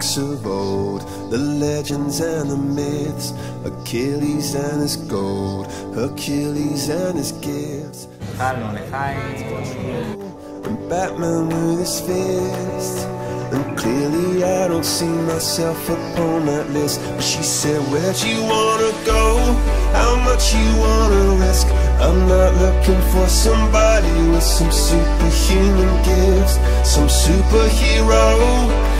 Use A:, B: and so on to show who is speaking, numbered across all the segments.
A: books of old, the legends and the myths, Achilles and his gold, Hercules and his gifts,
B: nechaj.
A: and Batman with his fist. And clearly I don't see myself upon that list. But she said, Where'd you wanna go? How much you wanna risk? I'm not looking for somebody with some superhuman gifts, some superhero,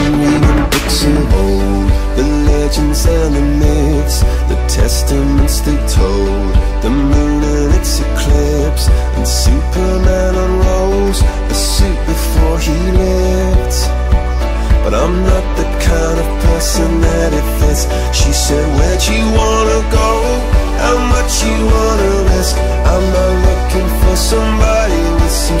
A: Been reading books of old, the legends and the myths, the testaments they told, the moon and its eclipse, and Superman unrolls the suit before he lived. But I'm not the kind of person that it fits. She said, Where'd you wanna go? How much you wanna risk? I'm not looking for somebody with some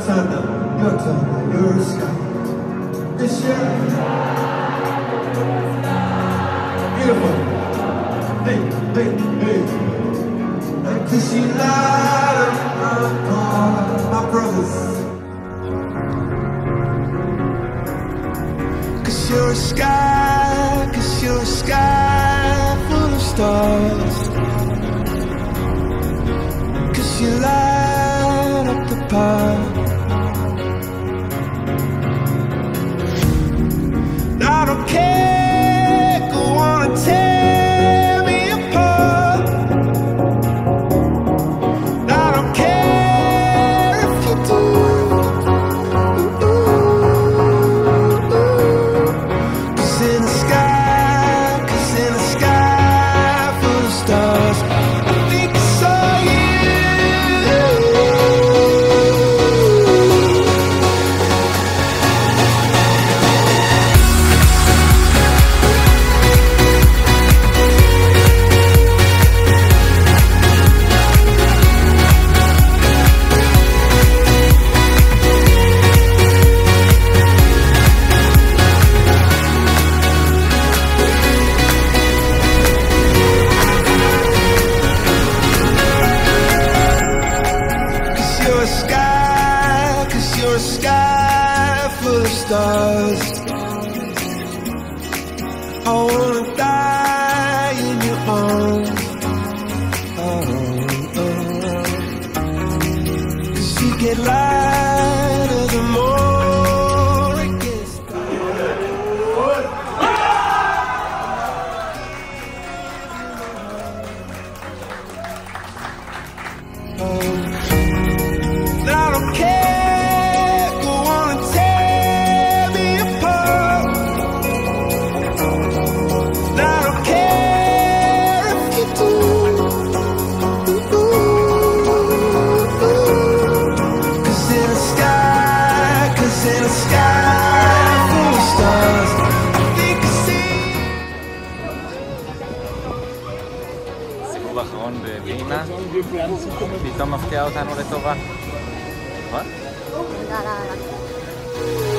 A: Heart. Your turn now, your turn now, your sky. It's your beautiful. Hey, hey, hey. And cause you light my my brothers. Cause you're a sky, cause you're a sky full of stars. Cause you light up the path. stars
B: פתאום לא מפתיעה אותנו לטובה. נכון? לא, לא, לא.